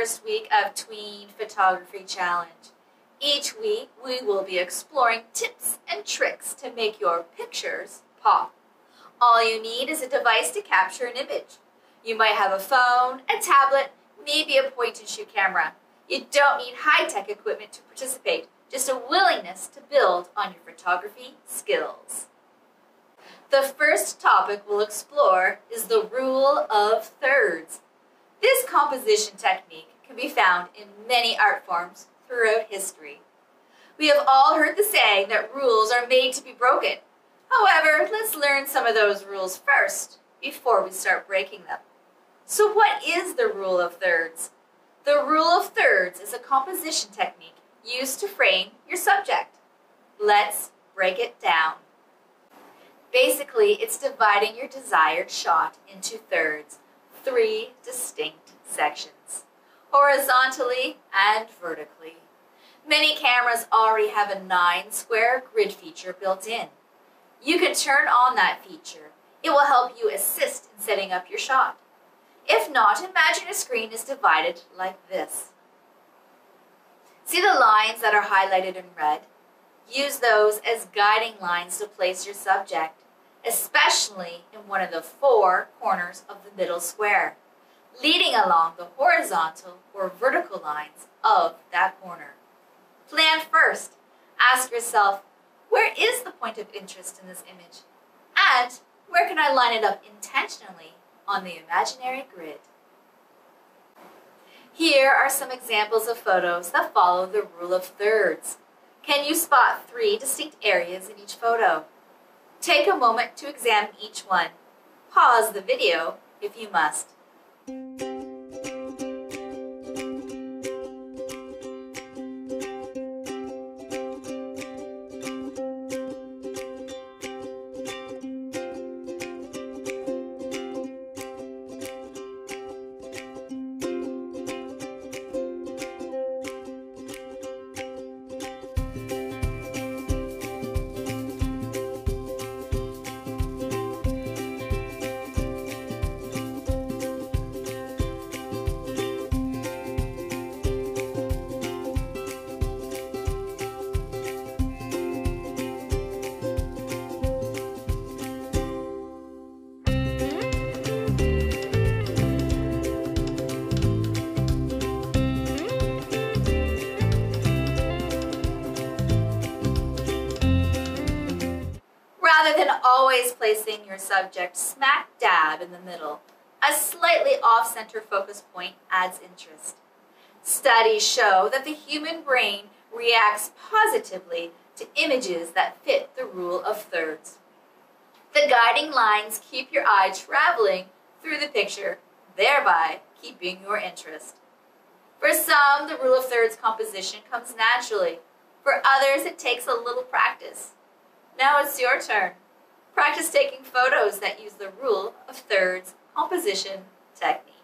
first week of Tween Photography Challenge. Each week, we will be exploring tips and tricks to make your pictures pop. All you need is a device to capture an image. You might have a phone, a tablet, maybe a point-and-shoot camera. You don't need high-tech equipment to participate, just a willingness to build on your photography skills. The first topic we'll explore is the rule of thirds. This composition technique can be found in many art forms throughout history. We have all heard the saying that rules are made to be broken. However, let's learn some of those rules first before we start breaking them. So what is the rule of thirds? The rule of thirds is a composition technique used to frame your subject. Let's break it down. Basically, it's dividing your desired shot into thirds, three distinct sections, horizontally and vertically. Many cameras already have a 9 square grid feature built in. You can turn on that feature. It will help you assist in setting up your shot. If not, imagine a screen is divided like this. See the lines that are highlighted in red? Use those as guiding lines to place your subject, especially in one of the four corners of the middle square, leading along the horizontal or vertical lines of that corner. Plan first. Ask yourself, where is the point of interest in this image? And where can I line it up intentionally on the imaginary grid? Here are some examples of photos that follow the rule of thirds. Can you spot three distinct areas in each photo? Take a moment to examine each one. Pause the video if you must. Rather than always placing your subject smack dab in the middle, a slightly off-center focus point adds interest. Studies show that the human brain reacts positively to images that fit the rule of thirds. The guiding lines keep your eye traveling through the picture, thereby keeping your interest. For some, the rule of thirds composition comes naturally. For others, it takes a little practice. Now it's your turn. Practice taking photos that use the rule of thirds composition technique.